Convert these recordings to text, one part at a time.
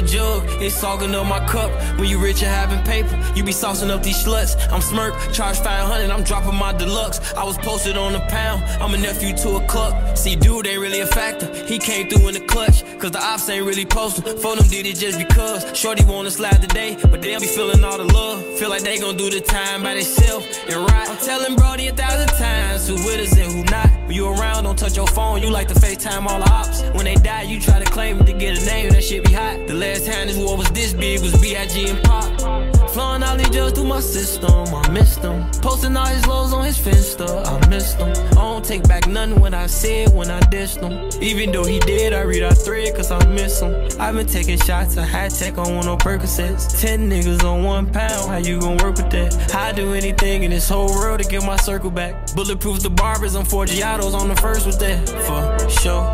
the jug, it's sogging up my cup. When you rich and having paper, you be saucing up these sluts. I'm Smurk, charge 500, I'm dropping my deluxe. I was posted on a pound, I'm a nephew to a cluck. See, dude ain't really a factor, he came through in the clutch. Cause the ops ain't really posted. For them did it just because. Shorty wanna slide today, but they don't be feeling all the love. Feel like they gon' do the time by themselves and right. I'm telling Brody a thousand times who with us and who not. When you around, don't touch your phone, you like to FaceTime all the ops. When they die, you try to claim it to get a name, that shit be hot. The last time this war was this big was B.I.G. and Pac. Flowing all these drugs through my system, I missed them. Posting all his lows on his Finsta, I missed them. Don't take back nothing when I said when I dissed him. Even though he did, I read our thread cause I miss him. I've been taking shots, I high tech on one of Percocets. Ten niggas on one pound, how you gon' work with that? I do anything in this whole world to get my circle back. Bulletproof the barbers, I'm Forgiatos on the first with that, for sure.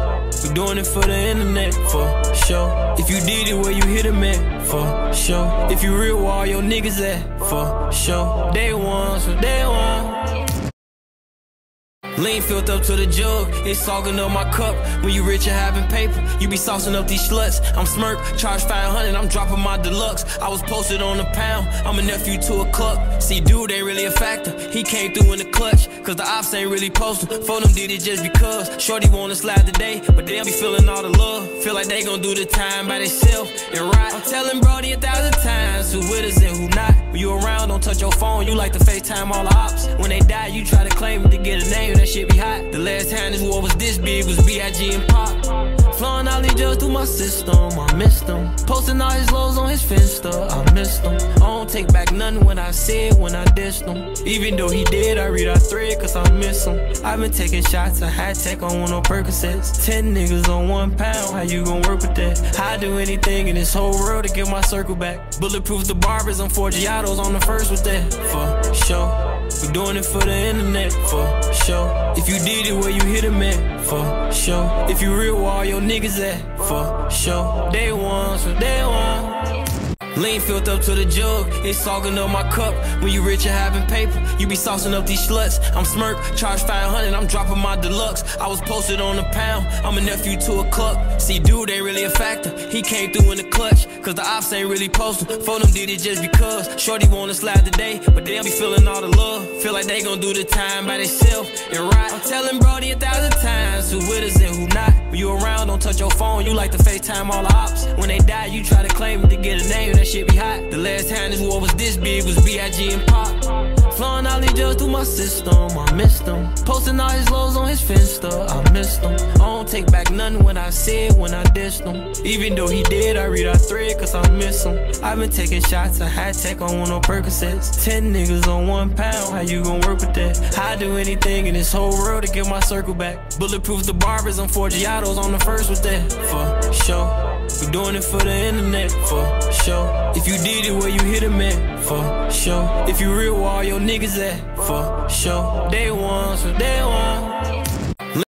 We doing it for the internet, for sure. If you did it where you hit them at, for sure. If you real, where all your niggas at, for sure. Day one, so day one. Lean filled up to the jug, it's sogging up my cup. When you rich and having paper, you be saucing up these sluts. I'm Smurk, charge 500, I'm dropping my deluxe. I was posted on a pound, I'm a nephew to a cluck. See, dude ain't really a factor, he came through in the clutch. Cause the ops ain't really posted, for them did it just because. Shorty wanna slide today, but they don't be feeling all the love. Feel like they gon' do the time by themselves and right. I'm telling Brody a thousand times who with us and who not. When you around, don't touch your phone, you like to FaceTime all the ops. When they die, you try to claim it to get a name, that shit be hot. The last time this war was this big was B.I.G. and Pac. Flowing all these drugs through my system, I missed them. Posting all his lows on his Finsta, I missed them. I don't take back nothing when I said when I dissed him. Even though he did, I read our thread cause I miss him. I've been taking shots, I high tech on one of Percocets. Ten niggas on one pound, how you gon' work with that? I do anything in this whole world to get my circle back. Bulletproof the barbers, I'm Forgiatos on the first with that, for sure. We doing it for the internet, for sure. If you did it where you hit them at, for sure. If you real, where all your niggas at, for sure. Day one, so day one. Lean filled up to the jug, it's sogging up my cup. When you rich and having paper, you be saucing up these sluts. I'm Smurk, charge 500, I'm dropping my deluxe. I was posted on a pound, I'm a nephew to a cluck. See, dude ain't really a factor, he came through in the clutch. Cause the ops ain't really posted, for them did it just because. Shorty wanna slide today, but they be feeling all the love. Feel like they gon' do the time by themselves and right. I'm telling Brody a thousand times who with us and who not. You around, don't touch your phone, you like to FaceTime all the ops. When they die, you try to claim it to get a name, that shit be hot. The last time this war was this big was B.I.G. and Pac. Flowing all these drugs through my system, I missed them. Posting all his lows on his Finsta, I missed them. Don't take back nothing when I said when I dissed him. Even though he did, I read our thread cause I miss him. I've been taking shots, I high tech on one of Percocets. Ten niggas on one pound, how you gon' work with that? I do anything in this whole world to get my circle back. Bulletproof the barbers, I'm Forgiatos on the first with that, for sure. We doing it for the internet, for sure. If you did it where you hit them at, for sure. If you real, where all your niggas at, for sure. Day one, so day one.